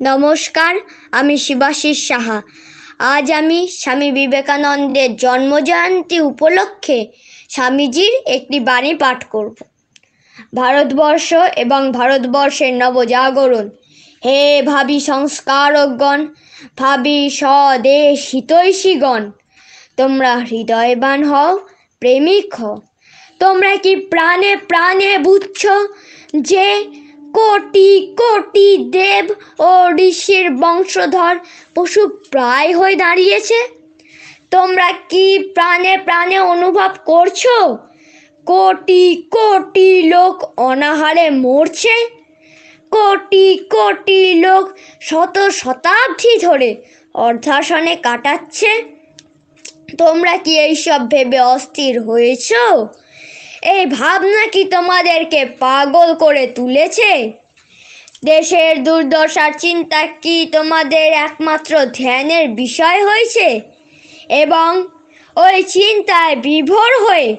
নমস্কার, আমি শিবাশিস সাহা। আজ আমি স্বামী বিবেকানন্দের জন্মজয়ন্তী উপলক্ষে স্বামীজির একটি বাণী পাঠ করব। ভারতবর্ষ এবং ভারতবর্ষের নবজাগরণ। হে ভাবি সংস্কারকগণ, ভাবি স্বদেশ হিতৈষীগণ, তোমরা হৃদয়বান হও, প্রেমিক হও। তোমরা কি প্রাণে প্রাণে বুঝছ যে কোটি কোটি দেব ও ঋষির বংশধর পশু প্রায় হয়ে দাঁড়িয়েছে। তোমরা কি প্রাণে প্রাণে অনুভব করছ? কোটি কোটি লোক অনাহারে মরছে। কোটি কোটি লোক শত শতাব্দী ধরে অর্ধাসনে কাটাচ্ছে। তোমরা কি এইসব ভেবে অস্থির হয়েছো? এই ভাবনা কি তোমাদেরকে পাগল করে তুলেছে? দেশের দুর্দশার চিন্তা কি তোমাদের একমাত্র ধ্যানের বিষয় হয়েছে? এবং ওই চিন্তায় বিভোর হয়ে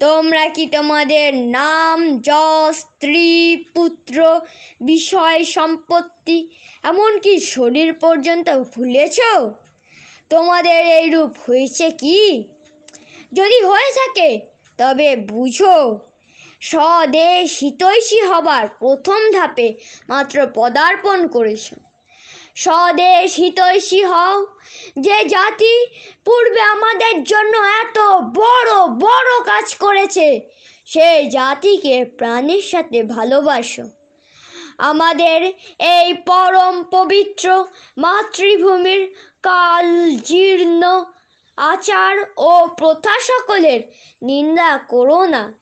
তোমরা কি তোমাদের নাম, যশ, স্ত্রী, পুত্র, বিষয়, সম্পত্তি, এমনকি শরীর পর্যন্ত ভুলেছ? তোমাদের এই রূপ হয়েছে কি? যদি হয়ে থাকে তবে বুঝো স্বদেশ হিতৈষী হবার প্রথম ধাপে মাত্র পদার্পণ করেছ। স্বদেশ হিতৈষী হও যে জাতি পূর্বে আমাদের জন্য এত বড় বড় কাজ করেছে সেই জাতিকে প্রাণের সাথে ভালোবাসো। আমাদের এই পরম পবিত্র মাতৃভূমির কাল জীর্ণ আচার ও প্রথা সকলের নিন্দা করো না।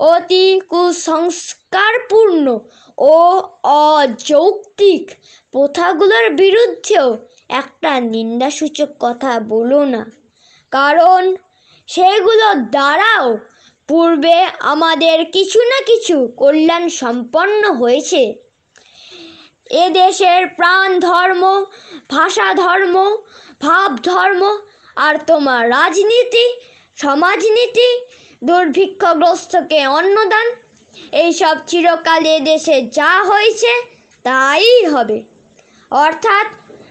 অতি কুসংস্কারপূর্ণ ও অযৌক্তিক প্রথাগুলোর বিরুদ্ধেও একটা নিন্দাসূচক কথা বলো না। কারণ সেগুলোর দ্বারাও পূর্বে আমাদের কিছু না কিছু কল্যাণ সম্পন্ন হয়েছে। এদেশের দেশের প্রাণ ধর্ম ভাষা ধর্ম ভাব ধর্ম আর তোমার রাজনীতি, সমাজনীতি দুর্ভিক্ষগ্রস্তকে অন্নদান। এইসব চিরকালে দেশে যা হয়েছে তাই হবে। অর্থাৎ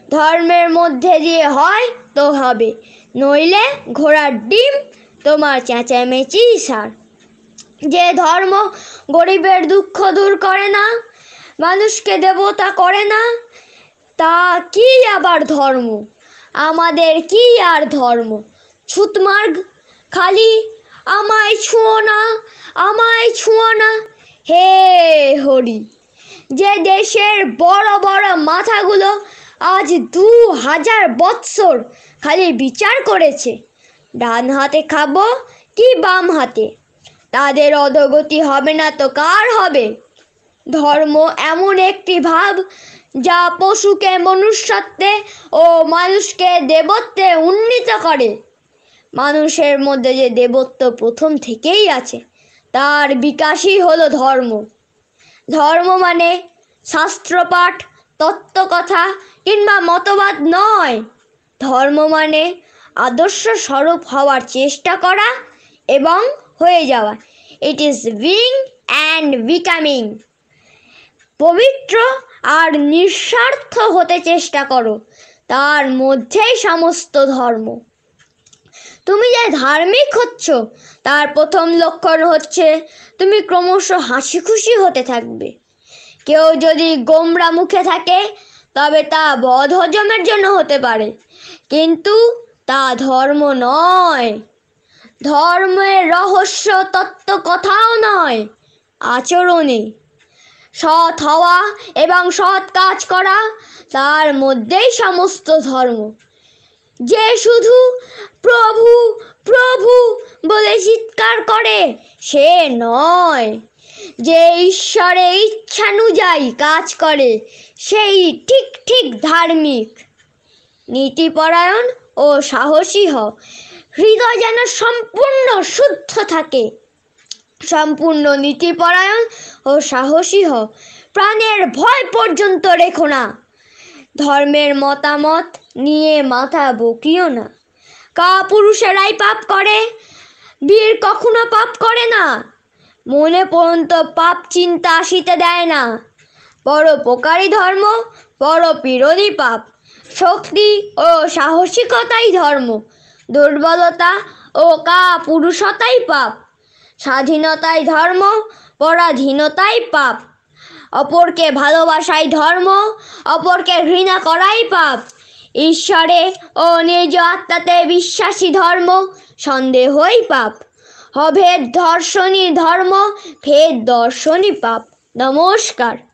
ধর্মের মধ্যে দিয়ে হয় তো হবে। নইলে ঘোড়ার ডিম তোমার চেঁচামেচি সার। যে ধর্ম গরিবের দুঃখ দূর করে না, মানুষকে দেবতা করে না, তা কি আবার ধর্ম? আমাদের কি আর ধর্ম? ছুতমার্গ খালি আমায় ছুঁয়ো না, আমায় ছুঁয়ো না। হে হরি, যে দেশের বড় বড় মাথাগুলো আজ দু হাজার বৎসর খালি বিচার করেছে, ডান হাতে খাব কি বাম হাতে? তাদের অধগতি হবে না তো কার হবে? ধর্ম এমন একটি ভাব যা পশুকে মনুষ্যত্বে ও মানুষকে দেবত্বে উন্নীত করে। মানুষের মধ্যে যে দেবত্ব প্রথম থেকেই আছে, তার বিকাশই হলো ধর্ম। ধর্ম মানে শাস্ত্রপাঠ, তত্ত্বকথা কিংবা মতবাদ নয়। ধর্ম মানে আদর্শ স্বরূপ হওয়ার চেষ্টা করা এবং হয়ে যাওয়া। It is being and becoming পবিত্র আর নিঃস্বার্থ হতে চেষ্টা করো। তার মধ্যেই সমস্ত ধর্ম। তুমি যে ধার্মিক হচ্ছ, তার প্রথম লক্ষণ হচ্ছে তুমি ক্রমশ হাসি খুশি হতে থাকবে। কেউ যদি গোমরা মুখে থাকে, তবে তা বধ হজমের জন্য হতে পারে। কিন্তু তা ধর্ম নয়। ধর্মের রহস্য তত্ত্ব কথাও নয়, আচরণে। সৎ হওয়া এবং সৎ কাজ করা, তার মধ্যেই সমস্ত ধর্ম। যে শুধু প্রভু প্রভু বলে চিৎকার করে, সে নয়। যে ঈশ্বরে ইচ্ছানুযায়ী কাজ করে, সেই ঠিক ঠিক ধার্মিক। নীতিপরায়ণ ও সাহসী হৃদয় যেন সম্পূর্ণ শুদ্ধ থাকে। সম্পূর্ণ নীতিপরায়ণ ও সাহসী হ প্রাণের ভয় পর্যন্ত রেখো না। ধর্মের মতামত নিয়ে মাথা বকিও না। কা পুরুষেরাই পাপ করে, বীর কখনো পাপ করে না। মনে পর্যন্ত পাপ চিন্তা আসিতে দেয় না। পরোপকারী ধর্ম পরবিরোধী পাপ। শক্তি ও সাহসিকতাই ধর্ম। দুর্বলতা ও কা পুরুষতাই পাপ। স্বাধীনতাই ধর্ম, পরাধীনতাই পাপ। অপরকে ভালোবাসাই ধর্ম, অপরকে ঘৃণা করাই পাপ। ঈশ্বরে ও নিজ আত্মাতে বিশ্বাসী ধর্ম, সন্দেহই পাপ। অভেদ ধর্ষণী ধর্ম ভেদ দর্শনী পাপ। নমস্কার।